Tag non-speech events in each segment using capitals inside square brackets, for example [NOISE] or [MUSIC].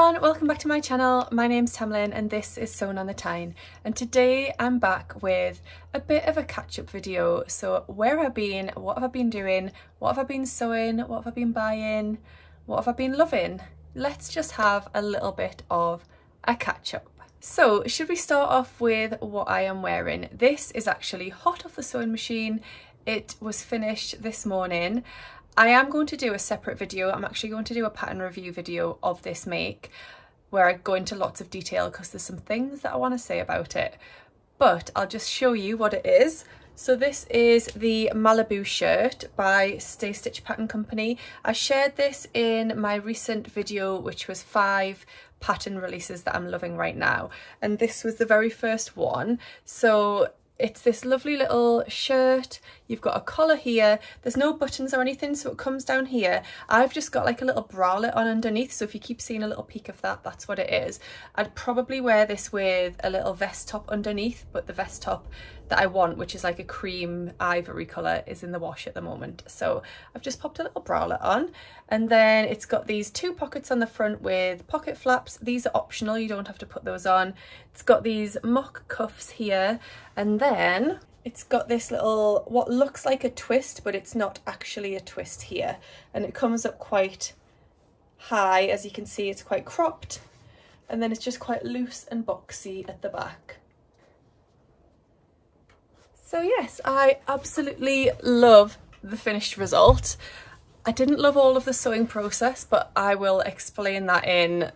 everyone, welcome back to my channel. My name's Tamlin and this is Sewn on the Tyne and today I'm back with a bit of a catch-up video. So where have I been, what have I been doing, what have I been sewing, what have I been buying, what have I been loving? Let's just have a little bit of a catch-up. So should we start off with what I am wearing? This is actually hot off the sewing machine. It was finished this morning I am going to do a separate video. I'm actually going to do a pattern review video of this make where I go into lots of detail because there's some things that I want to say about it. But I'll just show you what it is. So this is the Malibu shirt by Stay Stitch Pattern Company. I shared this in my recent video, which was five pattern releases that I'm loving right now. And this was the very first one. So it's this lovely little shirt. You've got a collar here. There's no buttons or anything, so it comes down here. I've just got like a little bralette on underneath, so if you keep seeing a little peek of that, that's what it is. I'd probably wear this with a little vest top underneath, but the vest top that I want, which is like a cream ivory colour, is in the wash at the moment. So I've just popped a little bralette on. And then it's got these two pockets on the front with pocket flaps. These are optional, you don't have to put those on. It's got these mock cuffs here. And then it's got this little, what looks like a twist, but it's not actually a twist here. And it comes up quite high, as you can see, it's quite cropped. And then it's just quite loose and boxy at the back. So yes, I absolutely love the finished result. I didn't love all of the sewing process, but I will explain that in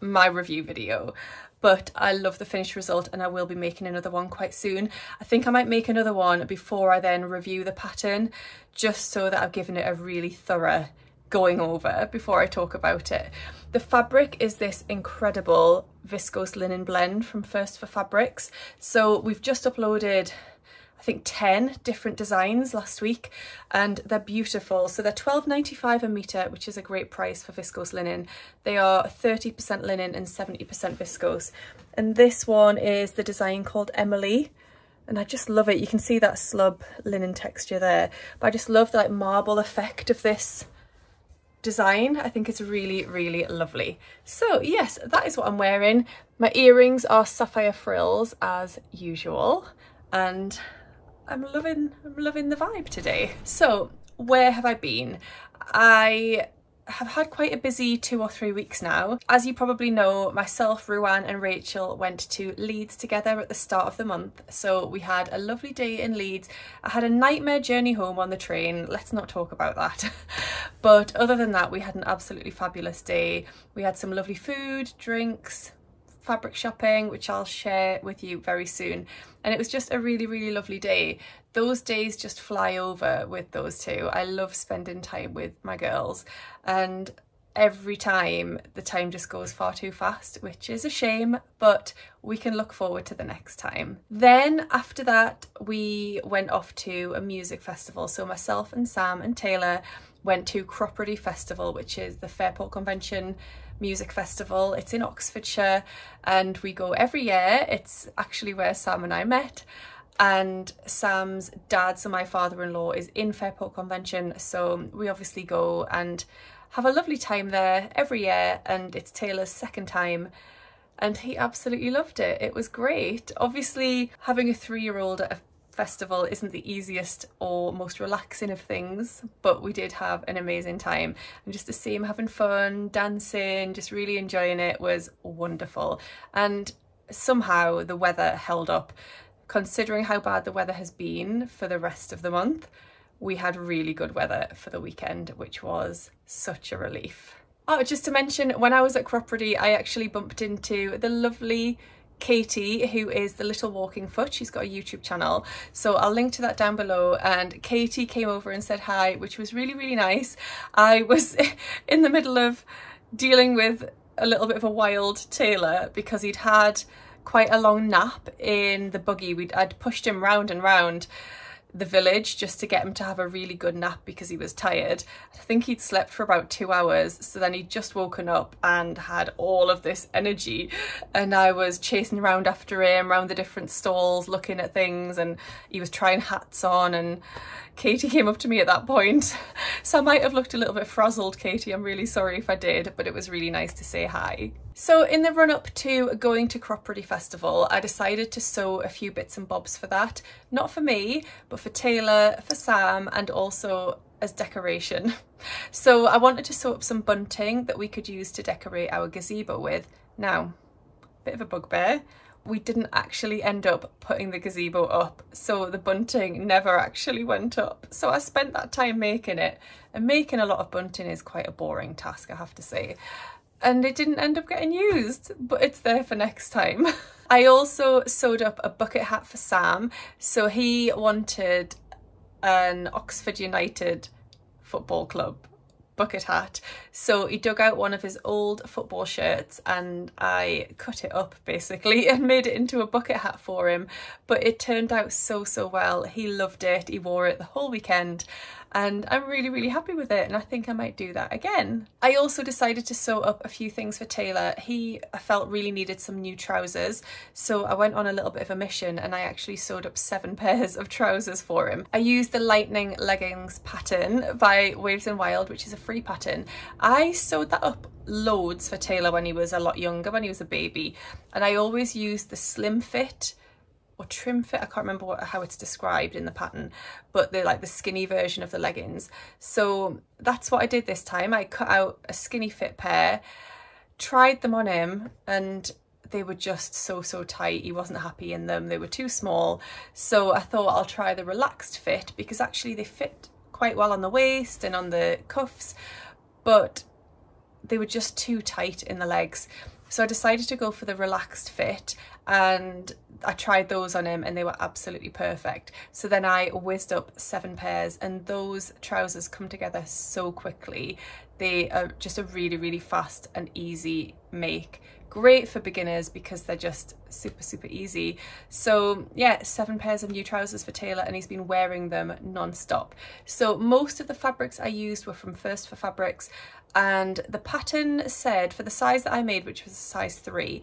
my review video. But I love the finished result and I will be making another one quite soon. I think I might make another one before I then review the pattern, just so that I've given it a really thorough going over before I talk about it. The fabric is this incredible viscose linen blend from First for Fabrics. So we've just uploaded I think 10 different designs last week and they're beautiful. So they're 12.95 a metre, which is a great price for viscose linen. They are 30% linen and 70% viscose. And this one is the design called Emily. And I just love it. You can see that slub linen texture there. But I just love the like marble effect of this design. I think it's really, really lovely. So yes, that is what I'm wearing. My earrings are sapphire frills as usual. And I'm loving, I'm loving the vibe today. So where have I been? I have had quite a busy two or three weeks now. As you probably know, myself, Ruan and Rachel went to Leeds together at the start of the month. So we had a lovely day in Leeds. I had a nightmare journey home on the train. Let's not talk about that. [LAUGHS] but other than that, we had an absolutely fabulous day. We had some lovely food, drinks, fabric shopping, which I'll share with you very soon. And it was just a really, really lovely day. Those days just fly over with those two. I love spending time with my girls and every time the time just goes far too fast, which is a shame, but we can look forward to the next time. Then after that, we went off to a music festival. So myself and Sam and Taylor went to Cropredy Festival, which is the Fairport Convention music festival. It's in Oxfordshire and we go every year. It's actually where Sam and I met and Sam's dad, so my father-in-law, is in Fairport Convention. So we obviously go and have a lovely time there every year and it's Taylor's second time and he absolutely loved it. It was great. Obviously having a three-year-old at a festival isn't the easiest or most relaxing of things, but we did have an amazing time. And just to see him having fun, dancing, just really enjoying it was wonderful. And somehow the weather held up. Considering how bad the weather has been for the rest of the month, we had really good weather for the weekend, which was such a relief. Oh, just to mention, when I was at Cropredy, I actually bumped into the lovely Katie, who is the Little Walking Foot. She's got a YouTube channel. So I'll link to that down below. And Katie came over and said hi, which was really, really nice. I was [LAUGHS] in the middle of dealing with a little bit of a wild Taylor because he'd had quite a long nap in the buggy. We'd, I'd pushed him round and round the village just to get him to have a really good nap because he was tired. I think he'd slept for about two hours so then he'd just woken up and had all of this energy and I was chasing around after him around the different stalls looking at things and he was trying hats on and Katie came up to me at that point. [LAUGHS] So I might have looked a little bit frazzled, Katie. I'm really sorry if I did, but it was really nice to say hi. So in the run up to going to Cropredy Festival, I decided to sew a few bits and bobs for that. Not for me, but for Taylor, for Sam, and also as decoration. [LAUGHS] So I wanted to sew up some bunting that we could use to decorate our gazebo with. Now, a bit of a bugbear, we didn't actually end up putting the gazebo up so the bunting never actually went up so I spent that time making it and making a lot of bunting is quite a boring task I have to say and it didn't end up getting used but it's there for next time. [LAUGHS] I also sewed up a bucket hat for Sam so he wanted an Oxford United football club bucket hat. So he dug out one of his old football shirts and I cut it up basically [LAUGHS] and made it into a bucket hat for him. But it turned out so, so well. He loved it. He wore it the whole weekend and I'm really, really happy with it. And I think I might do that again. I also decided to sew up a few things for Taylor. He felt really needed some new trousers. So I went on a little bit of a mission and I actually sewed up seven [LAUGHS] pairs of trousers for him. I used the Lightning Leggings pattern by Waves and Wild, which is a free pattern. I sewed that up loads for Taylor when he was a lot younger, when he was a baby. And I always used the slim fit or trim fit, I can't remember what, how it's described in the pattern, but they're like the skinny version of the leggings. So that's what I did this time. I cut out a skinny fit pair, tried them on him and they were just so, so tight. He wasn't happy in them. They were too small. So I thought I'll try the relaxed fit because actually they fit quite well on the waist and on the cuffs, but they were just too tight in the legs. So I decided to go for the relaxed fit and I tried those on him and they were absolutely perfect. So then I whizzed up seven pairs and those trousers come together so quickly. They are just a really, really fast and easy make. Great for beginners because they're just super, super easy. So yeah, seven pairs of new trousers for Taylor and he's been wearing them non-stop. So most of the fabrics I used were from First for Fabrics and the pattern said for the size that I made, which was size three,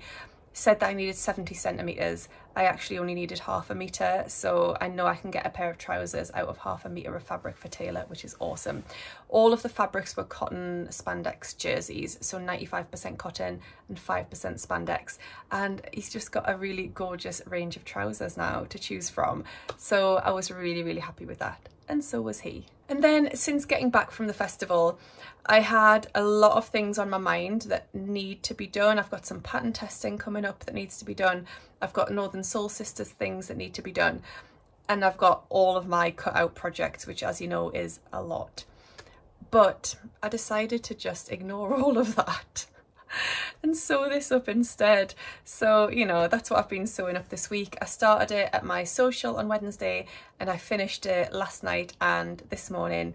said that I needed 70 centimetres. I actually only needed half a metre, so I know I can get a pair of trousers out of half a metre of fabric for Taylor, which is awesome. All of the fabrics were cotton spandex jerseys, so 95% cotton and 5% spandex. And he's just got a really gorgeous range of trousers now to choose from. So I was really, really happy with that. And so was he. And then since getting back from the festival, I had a lot of things on my mind that need to be done. I've got some pattern testing coming up that needs to be done. I've got Northern Sewl Sisters things that need to be done. And I've got all of my cut out projects, which as you know is a lot. But I decided to just ignore [LAUGHS] all of that and sew this up instead. So, you know, that's what I've been sewing up this week. I started it at my social on Wednesday and I finished it last night and this morning.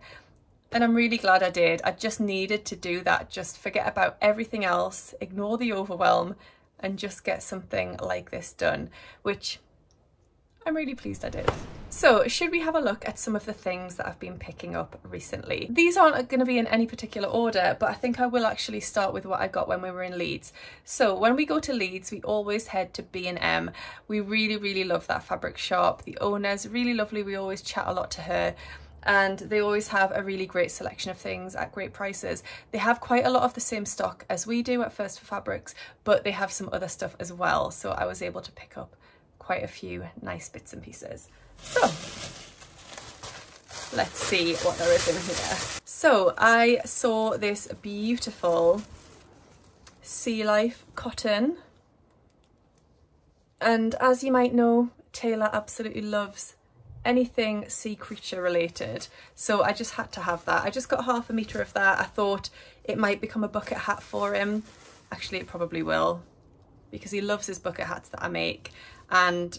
And I'm really glad I did. I just needed to do that. Just forget about everything else, ignore the overwhelm and just get something like this done, which I'm really pleased I did. So should we have a look at some of the things that I've been picking up recently? These aren't going to be in any particular order, but I think I will actually start with what I got when we were in Leeds. So when we go to Leeds, we always head to B&M. We really, really love that fabric shop. The owner's really lovely. We always chat a lot to her and they always have a really great selection of things at great prices. They have quite a lot of the same stock as we do at First for Fabrics, but they have some other stuff as well. So I was able to pick up quite a few nice bits and pieces. So let's see what there is in here. So I saw this beautiful Sea Life cotton. And as you might know, Taylor absolutely loves anything sea creature related. So I just had to have that. I just got half a metre of that. I thought it might become a bucket hat for him. Actually, it probably will because he loves his bucket hats that I make and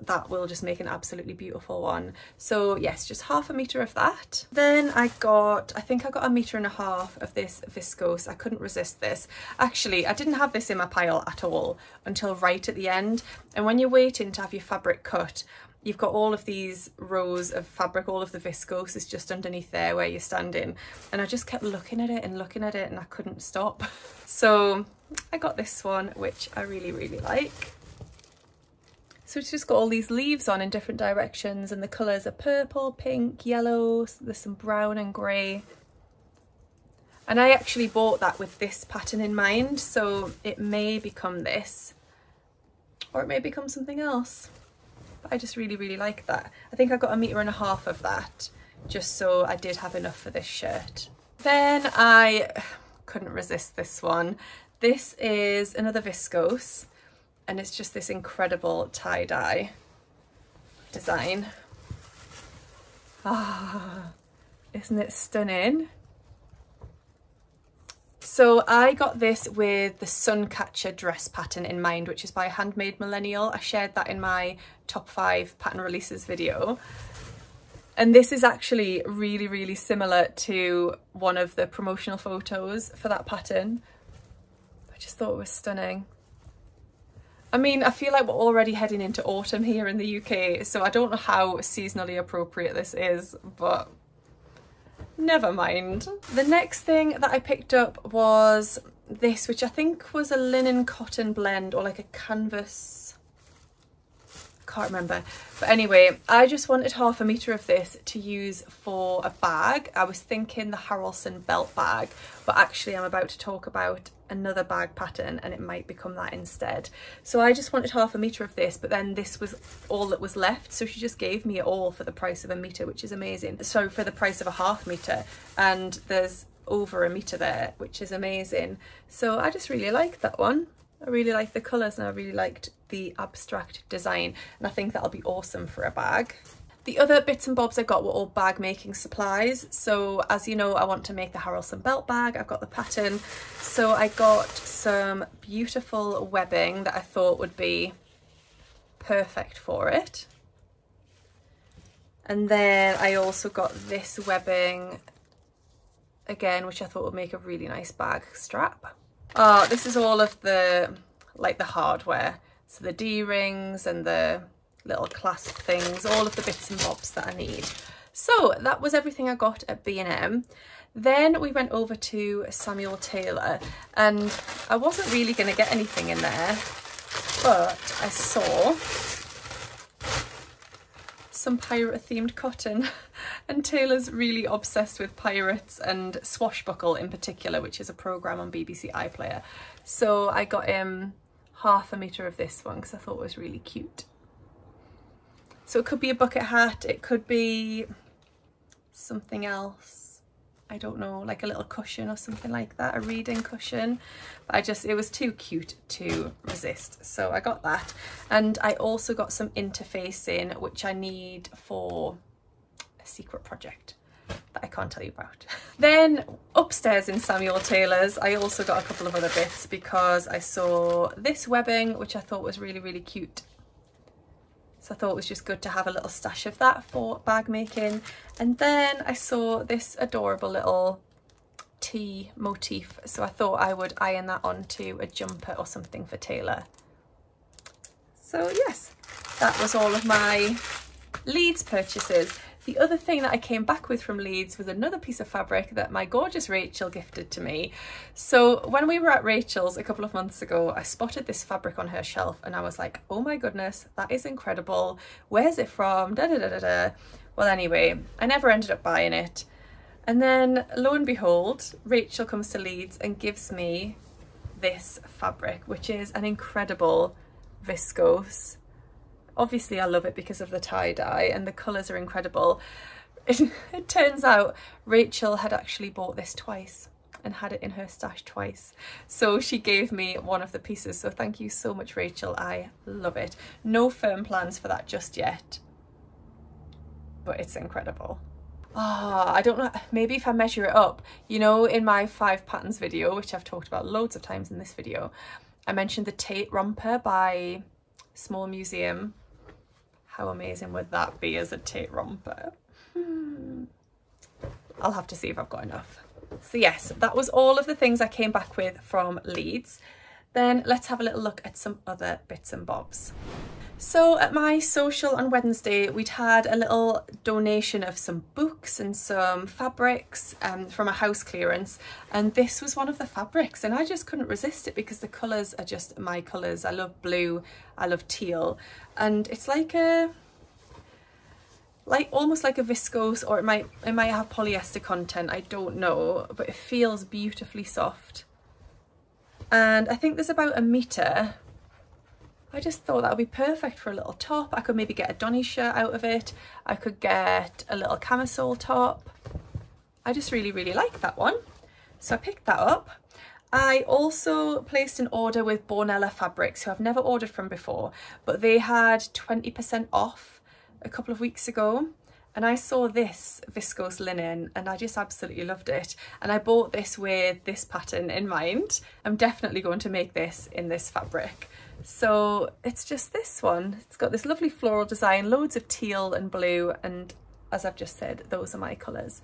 that will just make an absolutely beautiful one. So yes, just half a metre of that. Then I got, I think I got a metre and a half of this viscose. I couldn't resist this. Actually, I didn't have this in my pile at all until right at the end. And when you're waiting to have your fabric cut, you've got all of these rows of fabric, all of the viscose is just underneath there where you're standing. And I just kept looking at it and looking at it and I couldn't stop. [LAUGHS] So I got this one, which I really, really like. So it's just got all these leaves on in different directions and the colours are purple, pink, yellow, there's some brown and grey. And I actually bought that with this pattern in mind, so it may become this, or it may become something else. But I just really, really like that. I think I got a metre and a half of that, just so I did have enough for this shirt. Then I [SIGHS] couldn't resist this one. This is another viscose and it's just this incredible tie-dye design. Ah, isn't it stunning? So I got this with the Suncatcher dress pattern in mind, which is by Handmade Millennial. I shared that in my top five pattern releases video. And this is actually really, really similar to one of the promotional photos for that pattern. I just thought it was stunning. I mean, I feel like we're already heading into autumn here in the UK, so I don't know how seasonally appropriate this is, but never mind. The next thing that I picked up was this, which I think was a linen cotton blend or like a canvas can't remember. But anyway I just wanted half a metre of this to use for a bag. I was thinking the Harrelson belt bag but actually I'm about to talk about another bag pattern and it might become that instead. So I just wanted half a metre of this but then this was all that was left. So she just gave me it all for the price of a metre which is amazing. So for the price of a half metre and there's over a metre there which is amazing. So I just really like that one. I really like the colours and I really liked the abstract design and I think that'll be awesome for a bag. The other bits and bobs I got were all bag making supplies. So as you know, I want to make the Harrelson belt bag. I've got the pattern. So I got some beautiful webbing that I thought would be perfect for it. And then I also got this webbing again, which I thought would make a really nice bag strap. Oh, this is all of the, like the hardware. So the D-rings and the little clasp things, all of the bits and bobs that I need. So that was everything I got at B&M. Then we went over to Samuel Taylor and I wasn't really going to get anything in there, but I saw some pirate themed cotton [LAUGHS] and Taylor's really obsessed with pirates and Swashbuckle in particular which is a program on BBC iPlayer so I got him half a metre of this one because I thought it was really cute so it could be a bucket hat it could be something else I don't know, like a little cushion or something like that, a reading cushion. But I just, it was too cute to resist. So I got that. And I also got some interfacing, which I need for a secret project that I can't tell you about. [LAUGHS] then upstairs in Samuel Taylor's, I also got a couple of other bits because I saw this webbing, which I thought was really, really cute so I thought it was just good to have a little stash of that for bag making. And then I saw this adorable little tea motif. So I thought I would iron that onto a jumper or something for Taylor. So yes, that was all of my Leeds purchases. The other thing that I came back with from Leeds was another piece of fabric that my gorgeous Rachel gifted to me. So when we were at Rachel's a couple of months ago, I spotted this fabric on her shelf and I was like, oh my goodness, that is incredible. Where's it from? Da, da, da, da, da. Well, anyway, I never ended up buying it. And then lo and behold, Rachel comes to Leeds and gives me this fabric, which is an incredible viscose Obviously I love it because of the tie-dye and the colours are incredible. [LAUGHS] It, turns out Rachel had actually bought this twice and had it in her stash twice. So she gave me one of the pieces. So thank you so much, Rachel. I love it. No firm plans for that just yet, but it's incredible. Ah, oh, I don't know, maybe if I measure it up, you know, in my five patterns video, which I've talked about loads of times in this video, I mentioned the Tate romper by Small Museum how amazing would that be as a Tate romper? Hmm. I'll have to see if I've got enough. So yes, that was all of the things I came back with from Leeds. Then let's have a little look at some other bits and bobs. So at my social on Wednesday, we'd had a little donation of some books and some fabrics um, from a house clearance. And this was one of the fabrics and I just couldn't resist it because the colours are just my colours. I love blue, I love teal. And it's like a, like almost like a viscose or it might, it might have polyester content, I don't know, but it feels beautifully soft. And I think there's about a metre I just thought that would be perfect for a little top. I could maybe get a Donny shirt out of it. I could get a little camisole top. I just really, really like that one. So I picked that up. I also placed an order with Bornella Fabrics, who I've never ordered from before, but they had 20% off a couple of weeks ago. And I saw this viscose linen and I just absolutely loved it. And I bought this with this pattern in mind. I'm definitely going to make this in this fabric. So it's just this one. It's got this lovely floral design, loads of teal and blue. And as I've just said, those are my colours.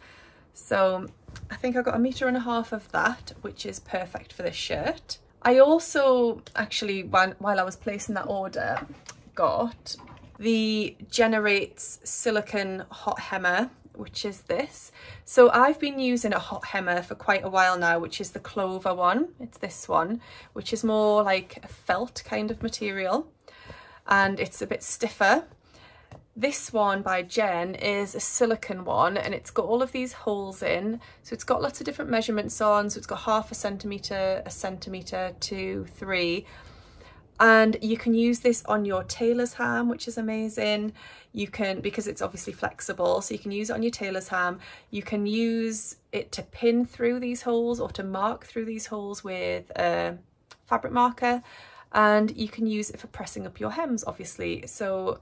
So I think I got a metre and a half of that, which is perfect for this shirt. I also actually, while, while I was placing that order, got the Jenerates Silicon Hot Hemmer which is this. So I've been using a hot hemmer for quite a while now, which is the Clover one. It's this one, which is more like a felt kind of material and it's a bit stiffer. This one by Jen is a silicon one and it's got all of these holes in. So it's got lots of different measurements on. So it's got half a centimetre, a centimetre, two, three and you can use this on your tailor's ham which is amazing. You can because it's obviously flexible so you can use it on your tailor's ham. You can use it to pin through these holes or to mark through these holes with a fabric marker. And you can use it for pressing up your hems obviously. So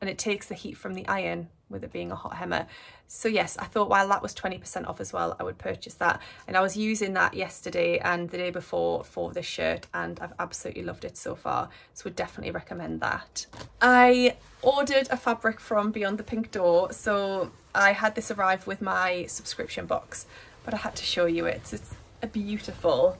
and it takes the heat from the iron with it being a hot hemmer. So yes, I thought while that was 20% off as well, I would purchase that. And I was using that yesterday and the day before for this shirt and I've absolutely loved it so far. So would definitely recommend that. I ordered a fabric from Beyond the Pink Door. So I had this arrive with my subscription box, but I had to show you it. It's a beautiful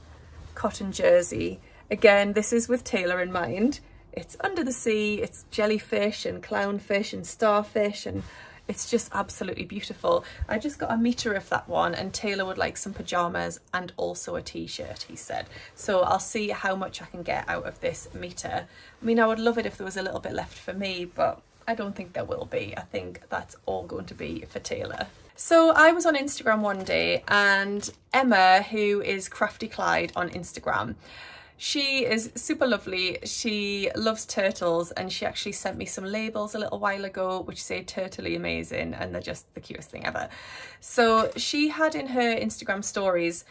cotton jersey. Again, this is with Taylor in mind it's under the sea, it's jellyfish and clownfish and starfish and it's just absolutely beautiful. I just got a metre of that one and Taylor would like some pyjamas and also a t-shirt, he said. So I'll see how much I can get out of this metre. I mean, I would love it if there was a little bit left for me, but I don't think there will be. I think that's all going to be for Taylor. So I was on Instagram one day and Emma, who is Crafty Clyde on Instagram, she is super lovely. She loves turtles and she actually sent me some labels a little while ago which say turtly amazing and they're just the cutest thing ever. So she had in her Instagram stories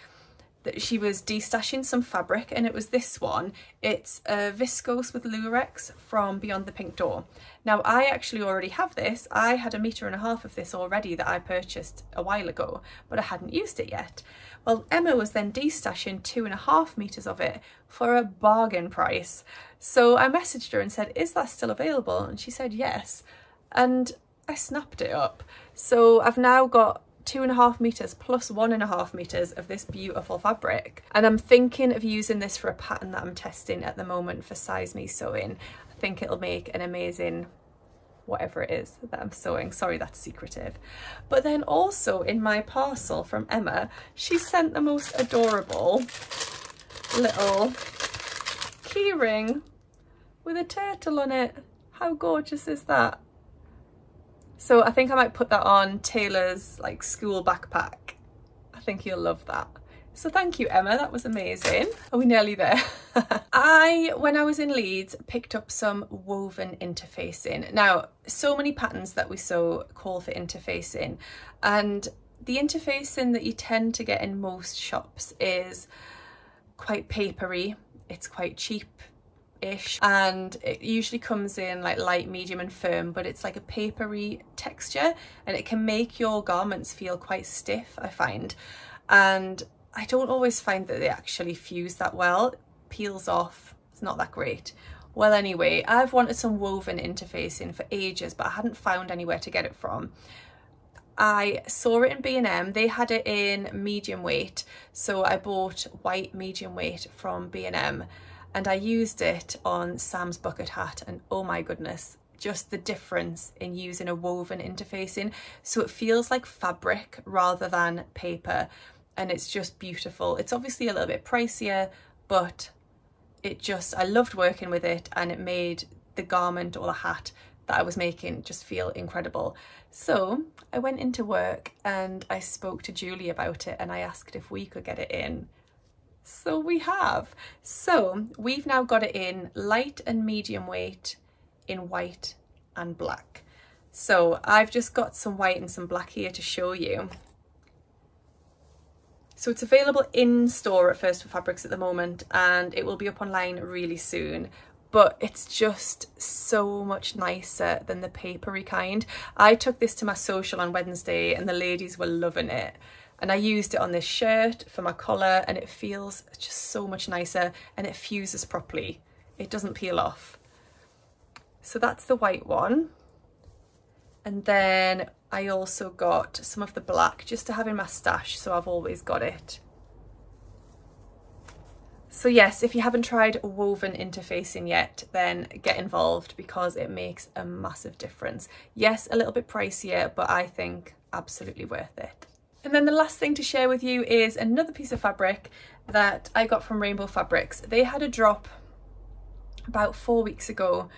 that she was destashing some fabric and it was this one. It's a viscose with Lurex from Beyond the Pink Door. Now I actually already have this. I had a metre and a half of this already that I purchased a while ago, but I hadn't used it yet. Well, Emma was then destashing two and a half metres of it for a bargain price. So I messaged her and said, is that still available? And she said yes. And I snapped it up. So I've now got two and a half meters plus one and a half meters of this beautiful fabric. And I'm thinking of using this for a pattern that I'm testing at the moment for Size Me Sewing. I think it'll make an amazing whatever it is that I'm sewing. Sorry, that's secretive. But then also in my parcel from Emma, she sent the most adorable little keyring with a turtle on it. How gorgeous is that? So I think I might put that on Taylor's like school backpack. I think you'll love that. So thank you, Emma. That was amazing. Are we nearly there? [LAUGHS] I, when I was in Leeds, picked up some woven interfacing. Now, so many patterns that we sew call for interfacing and the interfacing that you tend to get in most shops is quite papery. It's quite cheap ish and it usually comes in like light medium and firm but it's like a papery texture and it can make your garments feel quite stiff I find. And I don't always find that they actually fuse that well. It peels off. It's not that great. Well anyway I've wanted some woven interfacing for ages but I hadn't found anywhere to get it from. I saw it in B&M. They had it in medium weight. So I bought white medium weight from B&M and I used it on Sam's bucket hat and oh my goodness, just the difference in using a woven interfacing. So it feels like fabric rather than paper and it's just beautiful. It's obviously a little bit pricier, but it just, I loved working with it and it made the garment or the hat that I was making just feel incredible. So I went into work and I spoke to Julie about it and I asked if we could get it in. So we have. So we've now got it in light and medium weight in white and black. So I've just got some white and some black here to show you. So it's available in store at First for Fabrics at the moment and it will be up online really soon but it's just so much nicer than the papery kind. I took this to my social on Wednesday and the ladies were loving it and I used it on this shirt for my collar and it feels just so much nicer and it fuses properly. It doesn't peel off. So that's the white one. And then I also got some of the black just to have in my stash, so I've always got it. So yes, if you haven't tried woven interfacing yet, then get involved because it makes a massive difference. Yes, a little bit pricier, but I think absolutely worth it. And then the last thing to share with you is another piece of fabric that I got from Rainbow Fabrics. They had a drop about four weeks ago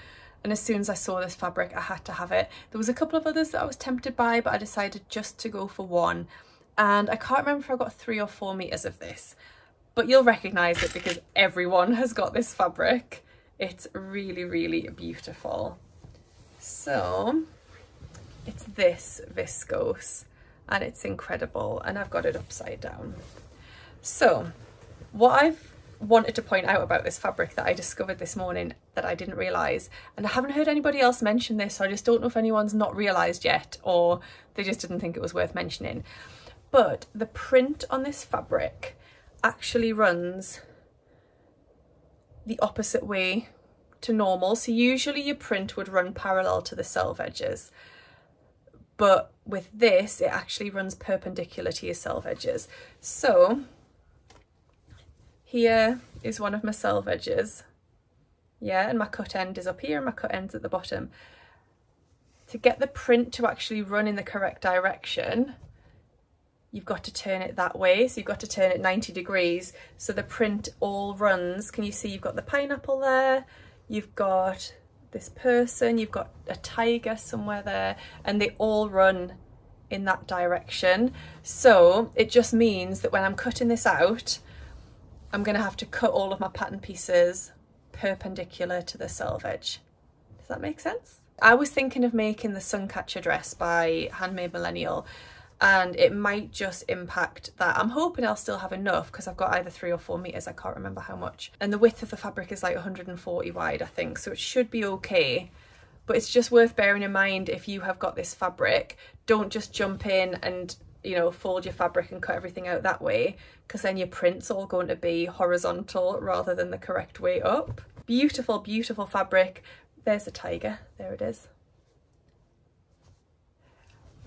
and as soon as I saw this fabric I had to have it. There was a couple of others that I was tempted by but I decided just to go for one and I can't remember if I got three or four meters of this but you'll recognize it because everyone has got this fabric. It's really really beautiful. So it's this viscose and it's incredible and I've got it upside down. So what I've wanted to point out about this fabric that I discovered this morning that I didn't realise and I haven't heard anybody else mention this so I just don't know if anyone's not realised yet or they just didn't think it was worth mentioning. But the print on this fabric actually runs the opposite way to normal. So usually your print would run parallel to the selvages but with this it actually runs perpendicular to your selvages so here is one of my selvages. Yeah, and my cut end is up here and my cut end's at the bottom. To get the print to actually run in the correct direction, you've got to turn it that way. So you've got to turn it 90 degrees. So the print all runs. Can you see you've got the pineapple there? You've got this person, you've got a tiger somewhere there, and they all run in that direction. So it just means that when I'm cutting this out, I'm going to have to cut all of my pattern pieces perpendicular to the selvage. Does that make sense? I was thinking of making the Suncatcher dress by Handmade Millennial and it might just impact that. I'm hoping I'll still have enough because I've got either three or four meters, I can't remember how much. And the width of the fabric is like 140 wide, I think, so it should be okay. But it's just worth bearing in mind if you have got this fabric, don't just jump in and you know, fold your fabric and cut everything out that way because then your print's all going to be horizontal rather than the correct way up. Beautiful, beautiful fabric. There's a tiger, there it is.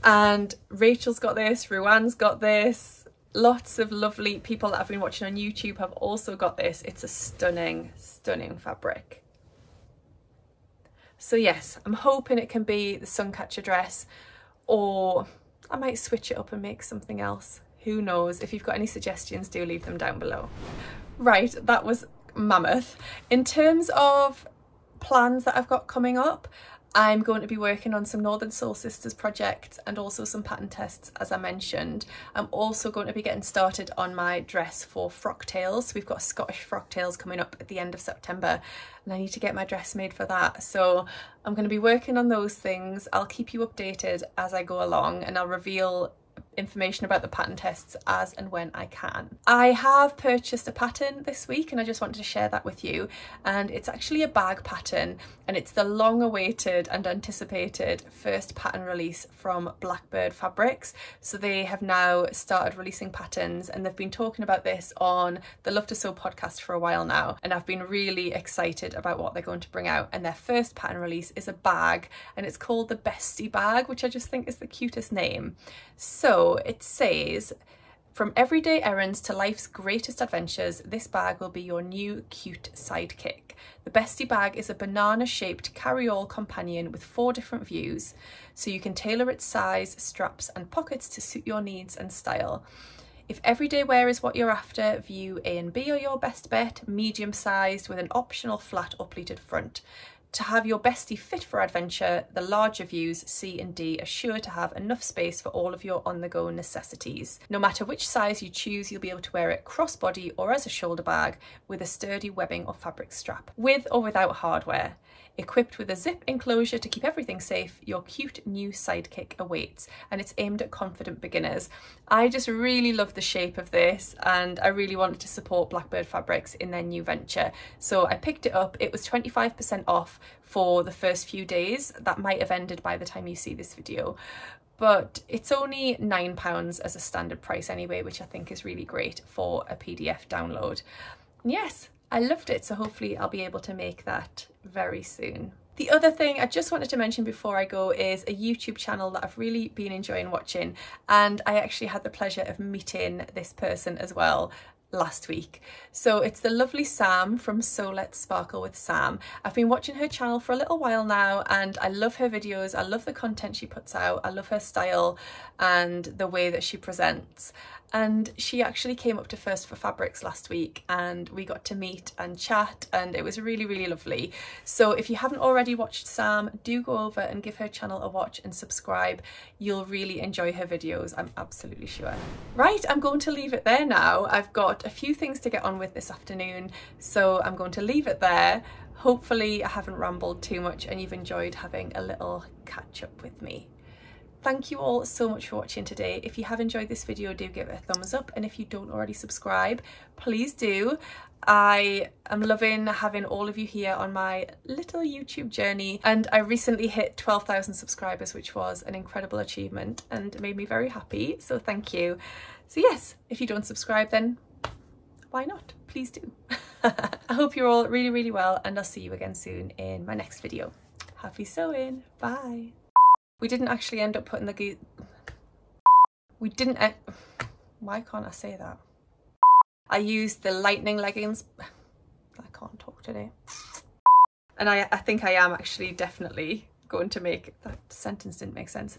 And Rachel's got this, Ruan's got this, lots of lovely people that I've been watching on YouTube have also got this. It's a stunning, stunning fabric. So yes, I'm hoping it can be the Suncatcher dress or I might switch it up and make something else. Who knows? If you've got any suggestions, do leave them down below. Right, that was mammoth. In terms of plans that I've got coming up, I'm going to be working on some Northern Sewl Sisters projects and also some pattern tests as I mentioned. I'm also going to be getting started on my dress for Frocktails. We've got Scottish Frocktails coming up at the end of September and I need to get my dress made for that. So I'm going to be working on those things. I'll keep you updated as I go along and I'll reveal information about the pattern tests as and when I can. I have purchased a pattern this week and I just wanted to share that with you and it's actually a bag pattern and it's the long awaited and anticipated first pattern release from Blackbird Fabrics. So they have now started releasing patterns and they've been talking about this on the Love to Sew podcast for a while now and I've been really excited about what they're going to bring out and their first pattern release is a bag and it's called the Bestie bag which I just think is the cutest name. So it says From everyday errands to life's greatest adventures, this bag will be your new cute sidekick. The Bestie bag is a banana shaped carry-all companion with four different views, so you can tailor its size, straps and pockets to suit your needs and style. If everyday wear is what you're after, view A and B are your best bet, medium sized with an optional flat or pleated front. To have your bestie fit for adventure, the larger views C and D are sure to have enough space for all of your on-the-go necessities. No matter which size you choose, you'll be able to wear it crossbody or as a shoulder bag with a sturdy webbing or fabric strap, with or without hardware. Equipped with a zip enclosure to keep everything safe, your cute new sidekick awaits and it's aimed at confident beginners. I just really love the shape of this and I really wanted to support Blackbird Fabrics in their new venture. So I picked it up, it was 25% off for the first few days. That might have ended by the time you see this video but it's only £9 as a standard price anyway, which I think is really great for a PDF download. And yes, I loved it, so hopefully I'll be able to make that very soon. The other thing I just wanted to mention before I go is a YouTube channel that I've really been enjoying watching and I actually had the pleasure of meeting this person as well last week. So it's the lovely Sam from Sew Let's Sparkle with Sam. I've been watching her channel for a little while now and I love her videos. I love the content she puts out. I love her style and the way that she presents and she actually came up to First for Fabrics last week and we got to meet and chat and it was really really lovely. So if you haven't already watched Sam do go over and give her channel a watch and subscribe. You'll really enjoy her videos I'm absolutely sure. Right I'm going to leave it there now. I've got a few things to get on with this afternoon so I'm going to leave it there. Hopefully I haven't rambled too much and you've enjoyed having a little catch up with me Thank you all so much for watching today. If you have enjoyed this video, do give it a thumbs up. And if you don't already subscribe, please do. I am loving having all of you here on my little YouTube journey. And I recently hit 12,000 subscribers, which was an incredible achievement and made me very happy. So thank you. So yes, if you don't subscribe, then why not? Please do. [LAUGHS] I hope you're all really, really well. And I'll see you again soon in my next video. Happy sewing. Bye. We didn't actually end up putting the. We didn't... E Why can't I say that? I used the lightning leggings. I can't talk today. And I, I think I am actually definitely going to make... That sentence didn't make sense.